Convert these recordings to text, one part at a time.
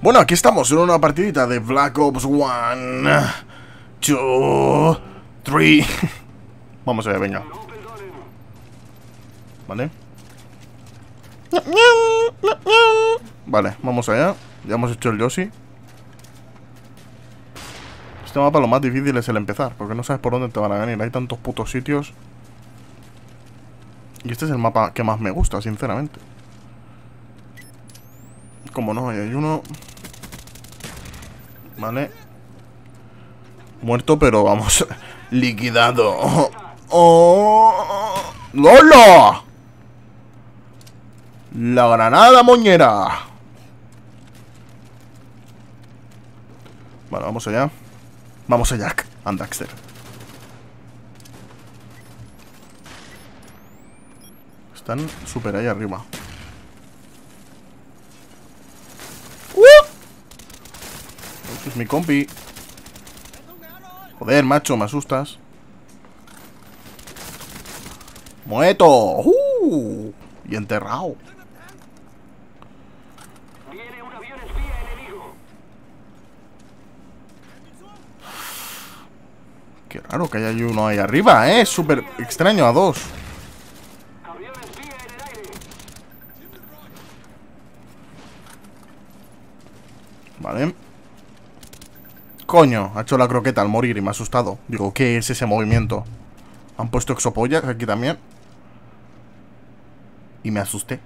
Bueno, aquí estamos en una partidita de Black Ops 1 2 3 Vamos allá, venga. Vale. Vale, vamos allá. Ya hemos hecho el Yoshi. Este mapa lo más difícil es el empezar Porque no sabes por dónde te van a venir. Hay tantos putos sitios. Y este es el mapa que más me gusta, sinceramente Como no, hay uno. Vale. Muerto, pero vamos. Liquidado. ¡Oh! ¡Lolo! La granada moñera. Vale, vamos allá. Vamos allá, Andaxter Están súper ahí arriba es mi compi. Joder, macho, me asustas. ¡Mueto! ¡Uh! Y enterrado. Qué raro que haya uno ahí arriba, ¿eh? Súper extraño a dos. Vale. Coño, ha hecho la croqueta al morir y me ha asustado. Digo, ¿qué es ese movimiento? Han puesto exopollas aquí también. Y me asusté.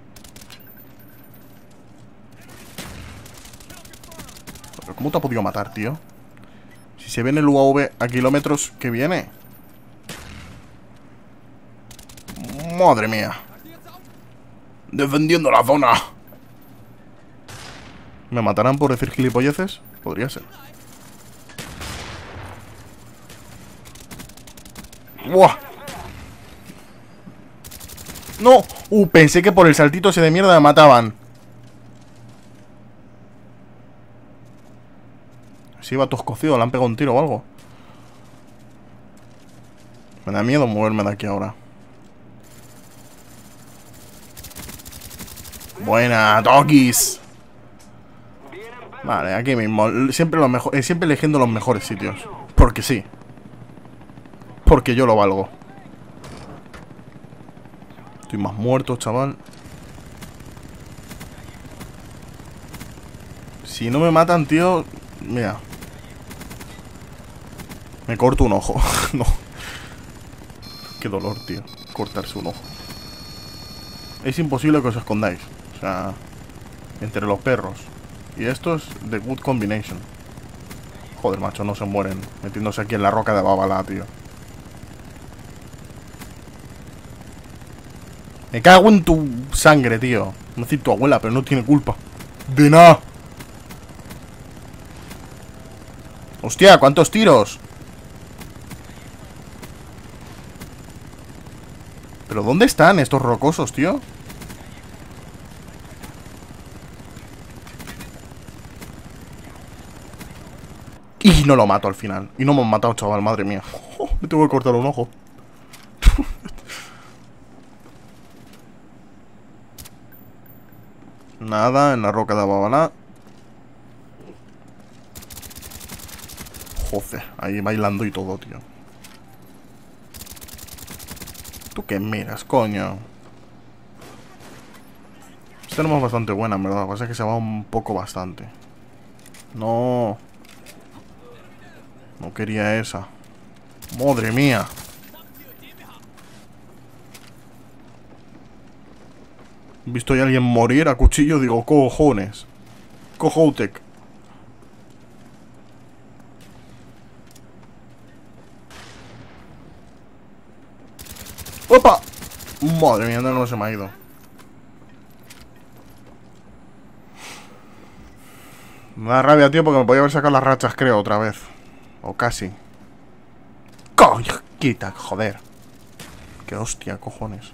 ¿Pero cómo te ha podido matar, tío? Si se ve en el UAV a kilómetros que viene. Madre mía. Defendiendo la zona. ¿Me matarán por decir gilipolleces? Podría ser. ¡Buah! ¡No! Uh, pensé que por el saltito ese de mierda me mataban. Si iba toscocido, le han pegado un tiro o algo. Me da miedo moverme de aquí ahora. Buena, Tokis. Vale, aquí mismo. Siempre, lo mejor, eh, siempre eligiendo los mejores sitios. Porque sí. Porque yo lo valgo. Estoy más muerto, chaval. Si no me matan, tío... Mira. Me corto un ojo. no. Qué dolor, tío. Cortarse un ojo. Es imposible que os escondáis. O sea... Entre los perros. Y esto es The Good Combination. Joder, macho, no se mueren. Metiéndose aquí en la roca de Babala, tío. Me cago en tu sangre, tío. No decir tu abuela, pero no tiene culpa. De nada. Hostia, ¿cuántos tiros? ¿Pero dónde están estos rocosos, tío? Y no lo mato al final. Y no han matado, chaval, madre mía. me tengo que cortar un ojo. Nada, en la roca de Babana. Joder, ahí bailando y todo, tío. ¿Tú qué miras, coño? Esta bastante buena, en verdad. Lo que pasa es que se va un poco bastante. No. No quería esa. Madre mía. Visto a alguien morir a cuchillo, digo, cojones. Cojoutec. ¡Opa! Madre mía, no se me ha ido. Me da rabia, tío, porque me podía haber sacado las rachas, creo, otra vez. O casi. ¡Coño! Joder. Qué hostia, cojones.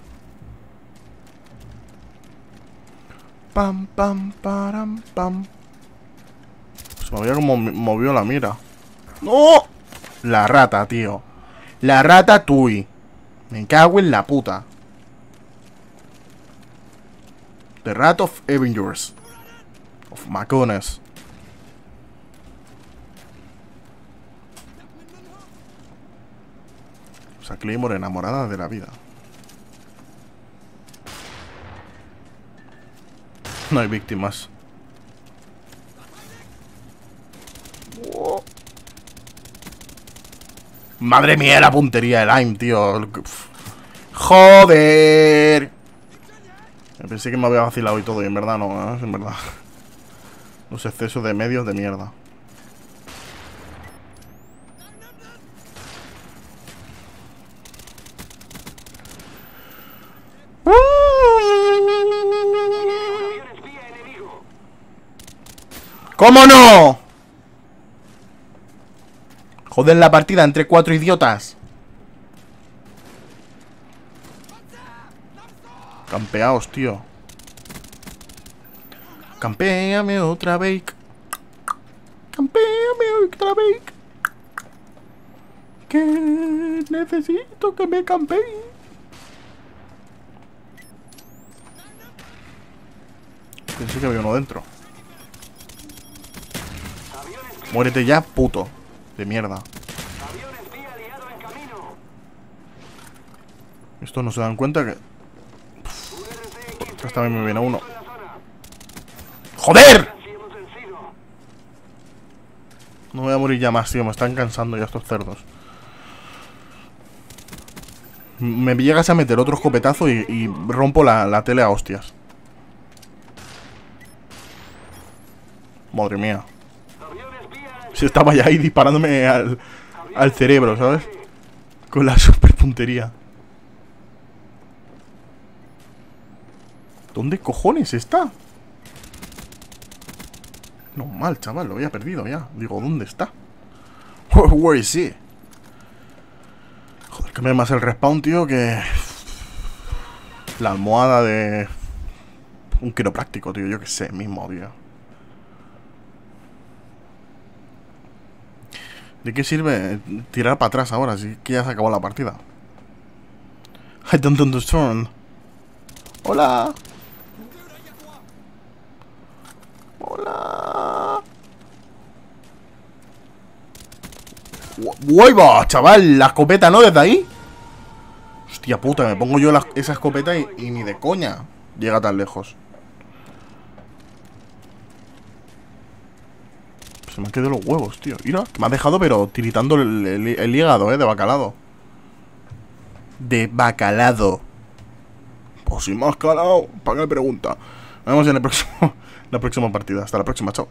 Pam, pam, param, pam. Se me había como movió la mira. ¡No! La rata, tío. La rata tui. Me cago en la puta. The Rat of Avengers. Of Macones. O sea, Claymore enamorada de la vida. No hay víctimas. Madre mía, la puntería de Lime, tío. Joder. Pensé que me había vacilado y todo, y en verdad no, ¿eh? en verdad. Los excesos de medios de mierda. ¿Cómo no? Joder la partida entre cuatro idiotas. Campeaos, tío. Campeame otra vez. Campeame otra vez. Que necesito que me campeen. Pensé que había uno dentro. Muérete ya, puto. De mierda. Estos no se dan cuenta que... Esta vez me viene uno. ¡Joder! No voy a morir ya más, tío. Me están cansando ya estos cerdos. Me llegas a meter otro escopetazo y, rompo la, la tele a hostias. Madre mía. Si estaba ya ahí disparándome al, al cerebro, ¿sabes? Con la super puntería. ¿Dónde cojones está? No mal, chaval, lo había perdido ya. Digo, ¿dónde está? Where is he? Joder, cambia más el respawn, tío, que... La almohada de... Un quiropráctico, tío, yo que sé, mismo, tío. ¿De qué sirve tirar para atrás ahora si que ya se acabó la partida? I don't understand. Hola. Hola. ¡Vuelva, chaval! La escopeta, ¿no? Desde ahí. Hostia puta, me pongo yo esa escopeta y ni de coña llega tan lejos. Se me han quedado los huevos, tío. Mira, me ha dejado, pero tiritando el, hígado, ¿eh? De bacalado. De bacalado. Pues sin más calado, ¿para qué me pregunta? Nos vemos en el próximo, la próxima partida. Hasta la próxima, chao.